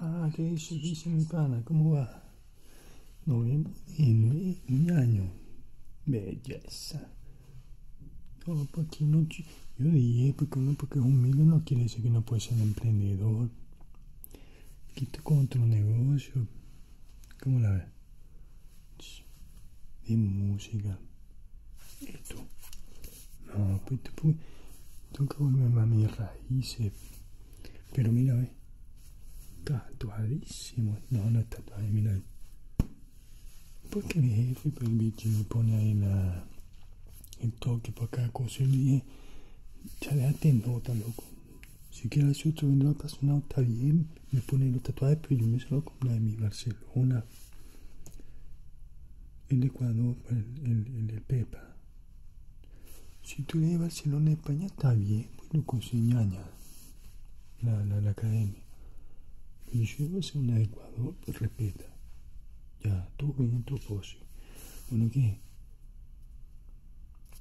Ah, ¿qué dice, dice mi pana? ¿Cómo va? No, bien, bien, un año. Belleza. No, porque no, yo dije, porque uno porque es humilde no quiere decir que no puede ser emprendedor. Quito con otro negocio. ¿Cómo la ves? De música. Esto. No, pues, pues tengo que volverme a mis raíces. Pero mira, ve. Tatuadísimo. No, no es tatuado, mira. Porque mi jefe, el bicho me pone ahí la, el toque para cada cosa. Y le dije, ya déjate nota, loco. Si quieres hacer otro vendedor apasionado, está bien. Me pone los tatuajes, pero yo me salgo con la de mi Barcelona. El Ecuador, el, el, el de Pepa. Si tú de Barcelona, España, está bien. Pues lo conseñaña la, la, la academia. Pero yo iba a ser una de Ecuador, pues respeta. Ya, tú bien, tu pocio. Bueno, ¿qué?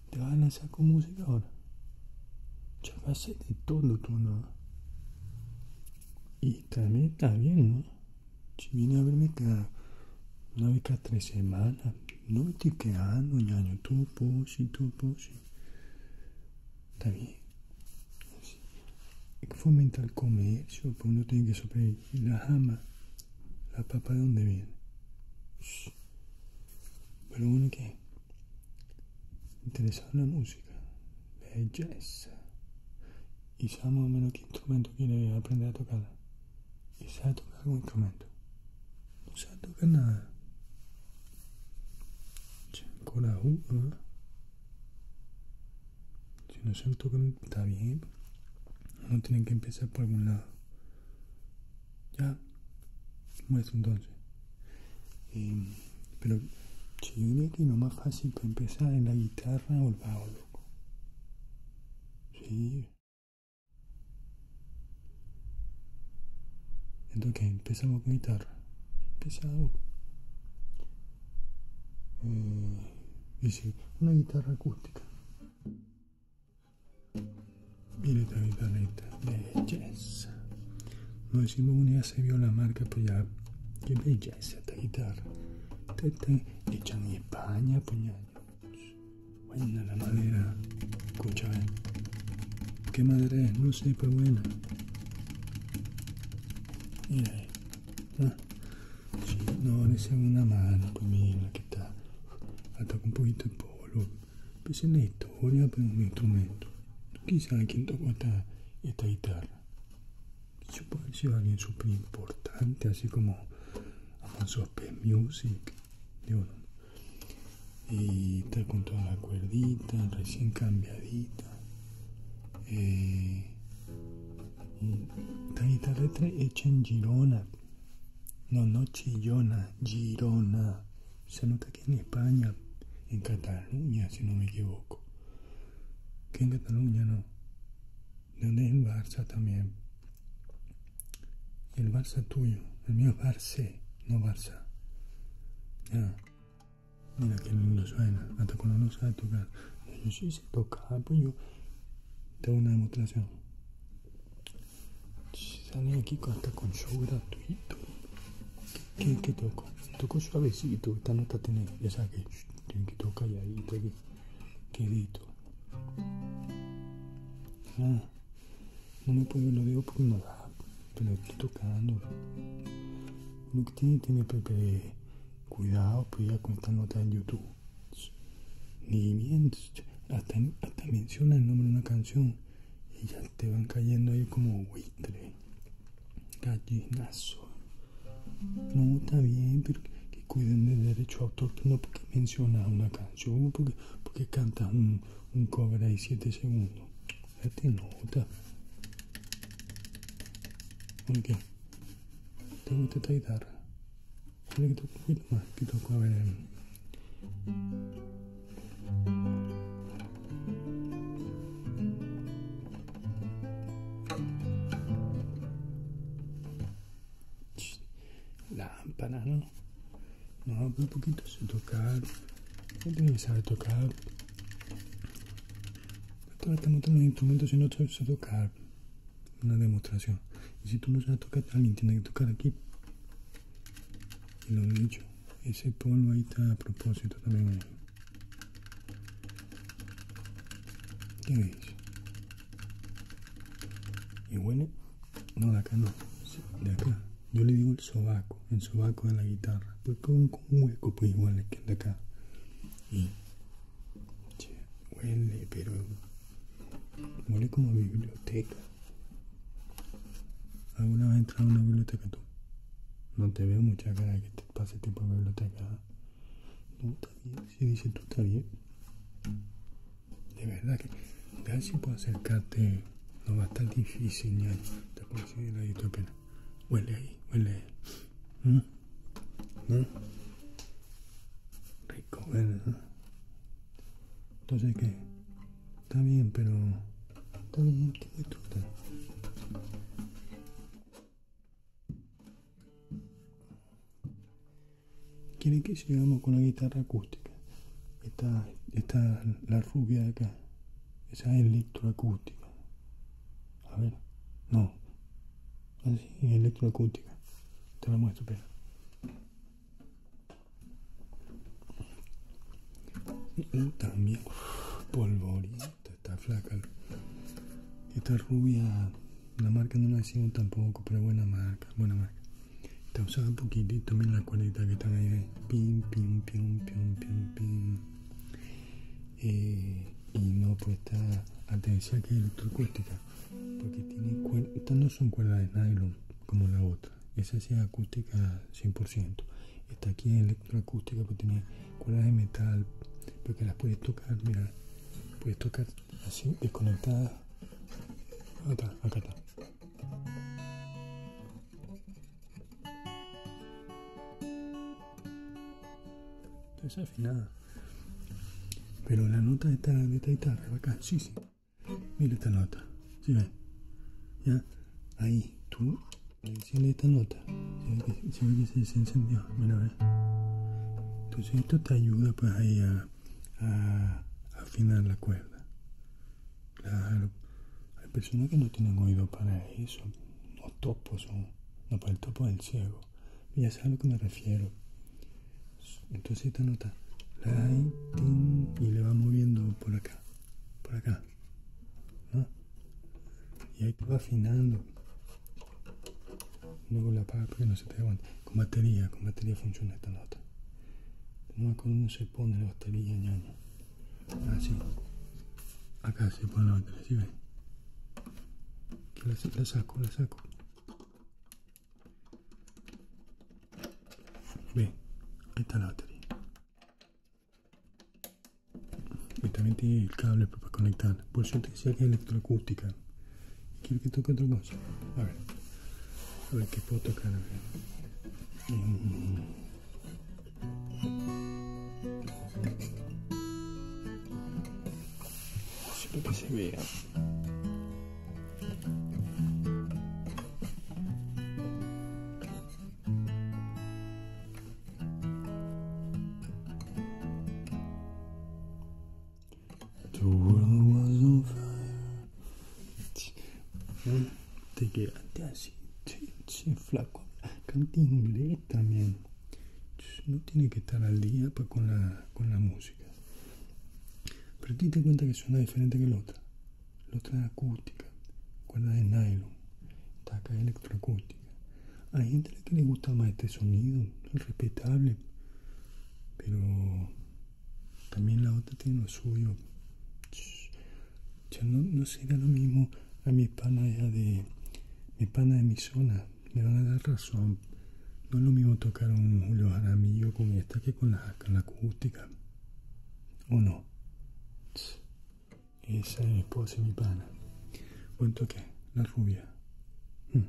¿Te vas a lanzar con música ahora? Ya va a de todo, tú no. Y también está bien, ¿no? Si viene a verme cada una vez cada tres semanas, no me estoy quedando, ñaño, tu pocio, tu pocio. Está bien. Hay que fomentar el comercio, pues uno tiene que sobrevivir. La jama, la papa de dónde viene. Pero bueno, ¿qué? Interesado en la música. Belleza. ¿Y sabe más o menos qué instrumento quiere aprender a tocar? ¿Y sabe tocar algún instrumento? No sabe tocar nada. Corajú, ¿no? Si no se toca, está bien. Uno tiene que empezar por algún lado. ¿Ya? ¿Cómo es entonces? Eh, pero yo diría que lo más fácil para empezar es la guitarra o el bajo, loco. Sí. Entonces. Empezamos con guitarra. Empezamos. Eh, dice, una guitarra acústica. Mira esta guitarrita. Belleza. No decimos una se vio la marca, pues ya. Qué belleza esta guitarra. Está hecha en España, puñal. Buena la madera. Escucha, ven. ¿Qué madera es? No sé, pero buena. Mira ahí. Ah. No, en segunda mano, pues mira que está. Hasta con un poquito de polvo. Pues en la historia, pero un instrumento. ¿Quién sabe quién tocó esta, guitarra? Yo puedo decir alguien súper importante, así como P. Music. Digo, no. Y está con toda la cuerdita, recién cambiadita. Eh, esta guitarra está hecha en Girona. No, no Chillona, Girona. Se nota que en España, en Cataluña, si no me equivoco. Que en Cataluña no. ¿De dónde es el Barça también? El Barça tuyo. El mío es Barça, no Barça. Ya. Mira que lindo suena. Hasta cuando no sabe tocar. Yo sí sé tocar, pues yo tengo una demostración. Sale aquí hasta con show gratuito. ¿Qué, qué, qué toco? Toco suavecito. Esta nota tiene, ya sabes que tiene que tocar aquí. Quedito. No me puedo lo digo porque no da. Pero estoy tocando. Uno que tiene, tiene pepe, cuidado, pues ya con esta nota en YouTube. Ni bien, hasta, menciona el nombre de una canción y ya te van cayendo ahí como buitre. Gallinazo. No, está bien, pero que cuiden del derecho autor, no porque mencionas una canción, porque, porque cantas un, un cover ahí 7 segundos. Date nota. ¿Por qué? ¿Te gusta esta guitarra? Dale que toco poquito más, que toco a ver. Lámpara, ¿no? No, un poquito sé tocar. No tiene que saber tocar. Todos estamos teniendo instrumentos y no sé tocar. una demostración. Y si tú no sabes tocar, alguien tiene que tocar aquí. Y lo he dicho, ese polvo ahí está a propósito también. ¿Qué ves? ¿Y huele? No, de acá no. de acá. Yo le digo el sobaco, el sobaco de la guitarra. Pues con, un hueco, pues igual que el de acá. Y huele, pero huele como biblioteca. ¿Alguna vez entrado a una biblioteca tú? No te veo mucha cara que te pase tipo de biblioteca. No, está bien. Si dices tú, está bien. De verdad que. Vean si puedo acercarte. No va a estar difícil, ya. Te puedo decir la pena. Huele ahí, huele ahí. ¿Mm? ¿Mm? Rico, huele, Entonces, ¿qué? Está bien, pero... Está bien, ¿qué me gusta? Quieren que sigamos con la guitarra acústica. Esta, esta la rubia de acá. Esa es electroacústica. A ver. No. Así, electroacústica. Te la muestro, pero. También polvorita, está flaca. Esta rubia, la marca no la decimos tampoco, pero buena marca, buena marca. Está usada un poquitito, mira la cuerdita que están ahí. Pim, pim, pim, pim, pim, pim. Eh, y no, pues está, atención que es electroacústica, porque tiene cuerdas, estas no son cuerdas de nylon como la otra, esa sí es acústica 100%. Esta aquí es electroacústica porque tiene cuerdas de metal, porque las puedes tocar, mira, puedes tocar así, desconectada. Acá, acá está. Entonces afinada. Pero la nota de esta, de esta guitarra bacán, sí, sí. Mira esta nota, ¿sí ves? Ya, ahí, tú enciendes esta nota. Se ve que, se, encendió, mira, ¿ves? Entonces esto te ayuda pues ahí a, afinar la cuerda. Claro, hay personas que no tienen oído para eso. Los topos son, no, para el topo del ciego. Ya sabes a lo que me refiero. Entonces esta nota la y le va moviendo por acá, por acá. ¿no? Y ahí va afinando. Luego la apaga porque no se te aguanta. Con batería, con batería funciona esta nota. No con uno se pone la batería. Así. Acá se pone la batería, ¿sí ven? La, saco, la saco. Ve, ahí está la batería. Y también tiene el cable para conectar. Por eso te decía que es electroacústica. Quiero que toque otra cosa. A ver. A ver qué puedo tocar. Espero que se vea. The que suena diferente que la otra. La otra es acústica, cuerda de nylon. Es electroacústica. Hay gente que le gusta más este sonido, es respetable. Pero también la otra tiene lo suyo. No, no será lo mismo a mi pana de mi pana de mi zona. Me van a dar razón. No es lo mismo tocar un Julio Jaramillo con esta que con la acústica. ¿O no? Es mi esposa y mi pana. Buen toque, la rubia. Hmm.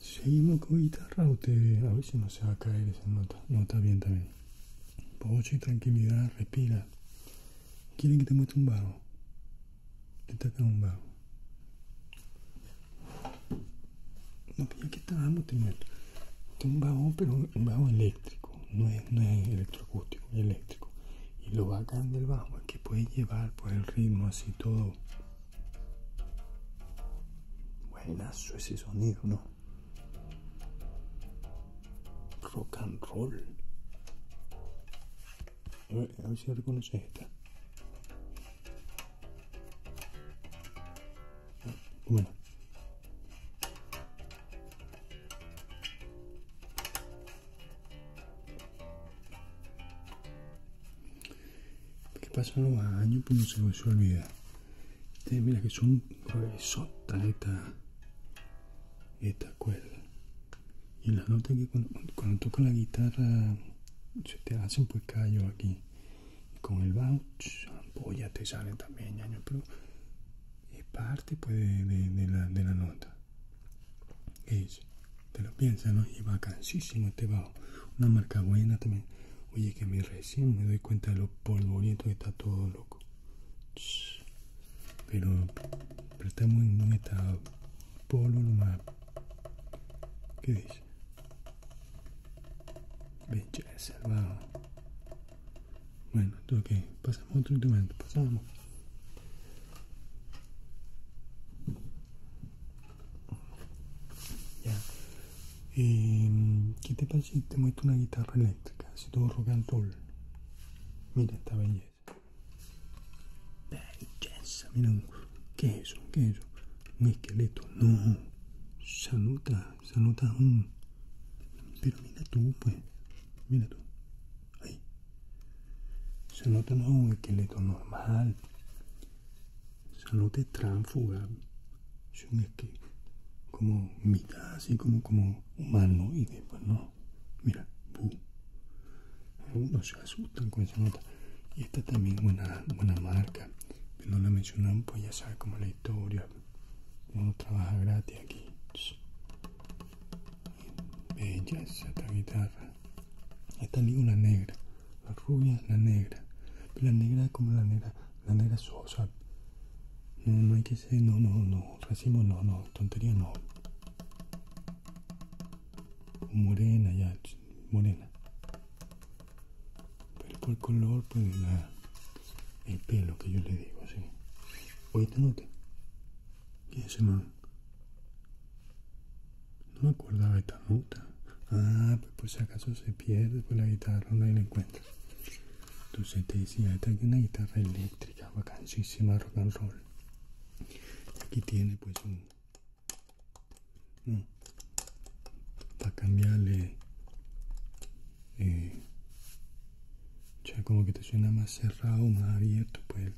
Seguimos con guitarra, usted, a ver si no se va a caer esa nota. No, está bien, está bien. Poche, tranquilidad, respira. ¿Quieren que te muestre un bajo? Te toca un bajo. No, pero aquí estábamos, te muestro. un bajo, pero un bajo eléctrico, no es, no es electroacústico, es eléctrico. Y lo bacán del bajo es que puede llevar por el ritmo así todo. Buenazo ese sonido, ¿no? Rock and roll. A ver, a ver si reconoces esta. Bueno. ¿Qué pasan los años? Pues no se me olvida. Este, mira que son gruesotas esta, esta cuerda. Y la nota que cuando, cuando toco la guitarra se te hacen pues callo aquí. Y con el bajo, ya te sale también, ñaño, pero es parte pues de, de, de, la, de la nota. Es, te lo piensas, ¿no? Y vacancísimo este bajo. Una marca buena también. Oye, que me recién me doy cuenta de lo polvoriento que está todo loco. Pero, pero está muy buen estado. Polo nomás. ¿Qué dice? Belleza, el bajo. Bueno, ok, pasamos otro instrumento, pasamos. Ya. Eh, ¿Qué te parece si te muestro una guitarra eléctrica? Así todo rock and. Mira esta belleza. Belleza, mira, ¿qué es eso? ¿Qué es eso? Un esqueleto. No, se nota un... Pero mira tú, pues. Mira tú. Ahí. Se nota no es un esqueleto normal. Se nota tránfuga. Es un esqueleto como mitad, así como, como humanoide, pues no. Mira, bu. Algunos se asustan con esa nota. Y esta también es buena, buena marca. Pero no la mencionamos, pues ya sabes cómo es la historia. Uno trabaja gratis aquí. Bella esta guitarra. Esta liga la negra. La rubia la negra. La negra es como la negra, la negra sosa. No, no hay que ser, no, no, no, racimo no, no, tontería no. Morena ya, morena. Por color, pues el pelo que yo le digo, así. Oye, te nota. ¿Qué es ese man? No me acordaba de esta nota. Ah, pues por si acaso se pierde, pues la guitarra no la encuentra. Entonces te decía, esta es una guitarra eléctrica, vacancísima, rock and roll. Aquí tiene pues un... ¿no? Para cambiarle... Eh, ya como que te suena más cerrado, más abierto pues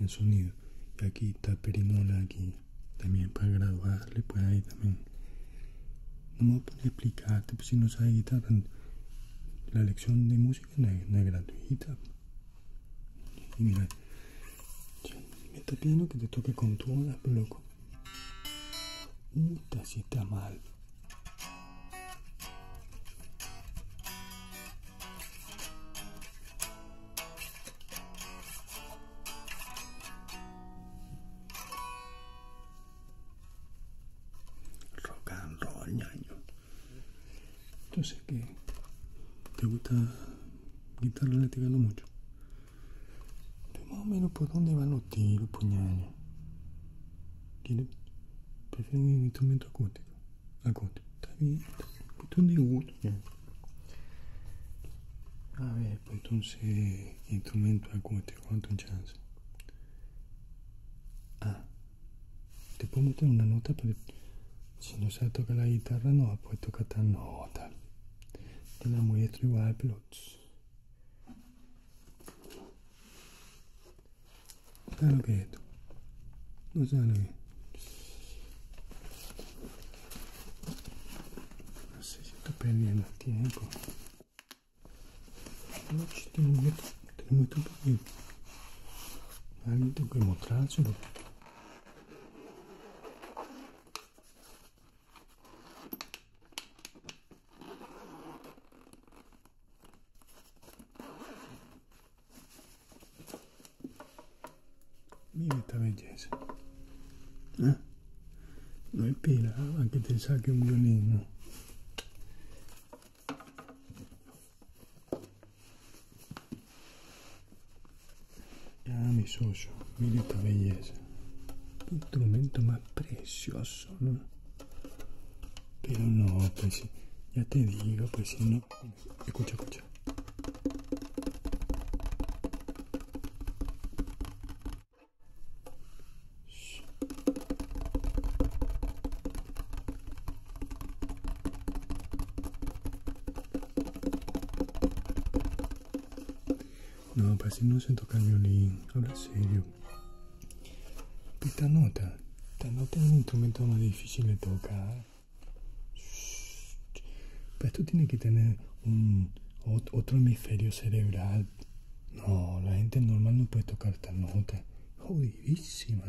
el, sonido. Y aquí está perinola aquí. También para graduarle pues ahí también. No me voy a poner explicarte, pues si no sabes guitarra, la lección de música no es, gratuita. Y mira, me está pidiendo que te toque con tu ola, loco. Puta, si está mal. Un instrumento acústico? Acústico. Está bien. Cuestión de gusto, ñaño. A ver, pues entonces, instrumento acústico, ¿cuánto chance? Ah, te puedo meter una nota, pero si no sabes tocar la guitarra, no vas a poder tocar esta nota. Te la muestro igual, pero. ¿Sabes lo que es esto? No sabes lo que es. No sé si estoy perdiendo el tiempo. No, si te lo muestro, te lo muestro porque a alguien tengo que mostrárselo. Mira esta belleza. ¿Ah? No hay pila, a que te saque un violín, ¿no? perezoso. Mira esta belleza. Qué instrumento más precioso, ¿no? Pero no, pues. Ya te digo, pues si no. Escucha, escucha. No, para si no se toca el violín, habla serio. Esta nota, esta es un instrumento más difícil de tocar. Pero esto tiene que tener un otro hemisferio cerebral. No, la gente normal no puede tocar esta nota. Jodidísima.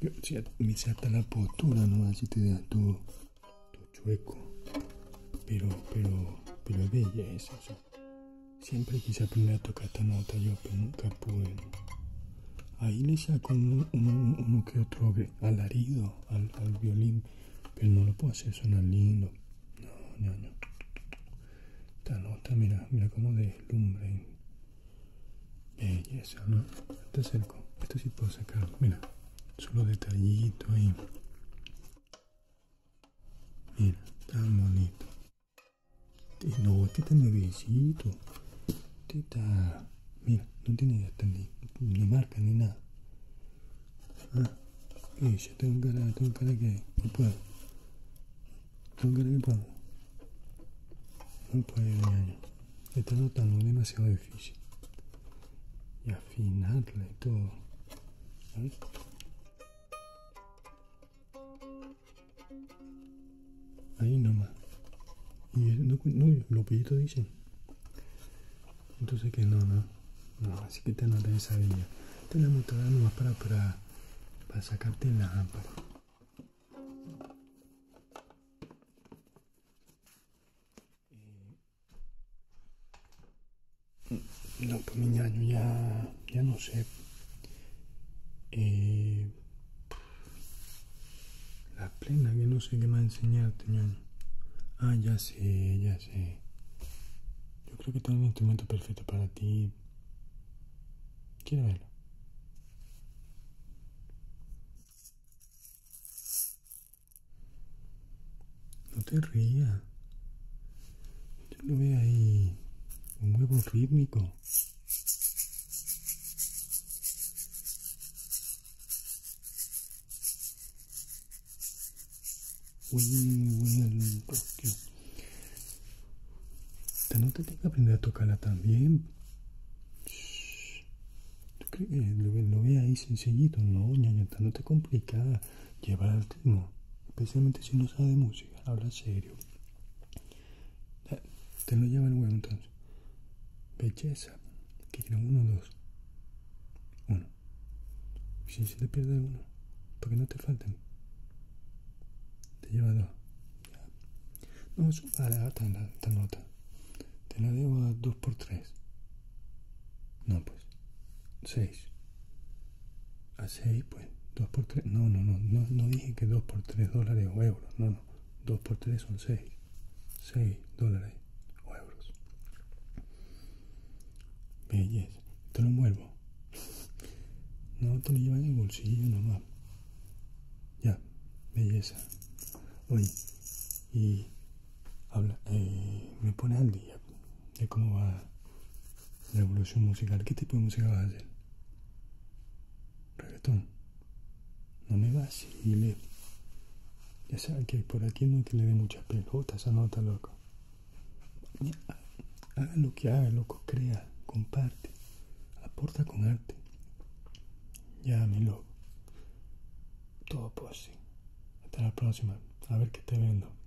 Yo, me hasta la postura, ¿no? Así te da todo, todo chueco. Pero, pero, pero es belleza. Siempre quise aprender a tocar esta nota yo, pero nunca pude. Ahí le saco uno, que otro alarido al, al, violín, pero no lo puedo hacer sonar lindo. No, no, no. Esta nota, mira, mira cómo deslumbra. Belleza, ¿no? Te acerco. Esto sí puedo sacar. Mira, solo detallito ahí. Mira, tan bonito. No, este está nuevecito. Este está... Mira, no tiene ni, ni marca ni nada. Ah, y yo tengo cara, tengo cara que no puedo. Tengo cara que puedo. No puedo, ñaño. Esta nota no es demasiado difícil. Y afinarla y todo. Ahí nomás. Y no, no, los pillitos dicen. Entonces que no, no. No, así que te notas esa villa. Te la mostraré nomás para, para, para sacarte la lámpara. Eh, no, pues mi ñaño, ya, ya no sé. Eh, la plena que no sé qué más enseñarte, ñaño. Ah, ya sé, ya sé. Yo creo que tengo un instrumento perfecto para ti. Quiero verlo. No te rías. Yo lo veo ahí. Un huevo rítmico. Uy, no te tengo que aprender a tocarla también. ¿Tú crees que lo, ve ahí sencillito? No, ñañata, no te complica llevar al ritmo. Especialmente si no sabes de música. Habla serio. Te lo lleva el huevo entonces. Belleza. Que quieren uno dos. Uno. Si se te pierde uno, para que no te falten. Te lleva dos. No, es barata esta nota. Te la debo a 2 por 3 No, pues. 6. A 6, pues. 2 por 3. No, no, no, no. No dije que 2 por 3 dólares o euros. No, no. 2 por 3 son 6. 6 dólares o euros. Belleza. Te lo envuelvo. No, te lo llevan en el bolsillo nomás. Ya. Belleza. Oye. Y habla, eh, me pone al día de cómo va la evolución musical. ¿Qué tipo de música vas a hacer? Reggaetón. No me vacile. Ya sabes que por aquí no hay que le dé muchas pelotas esa nota, loco. Haga lo que haga, loco. Crea, comparte, aporta con arte. Ya, mi loco. Todo posible. Hasta la próxima. A ver qué te vendo.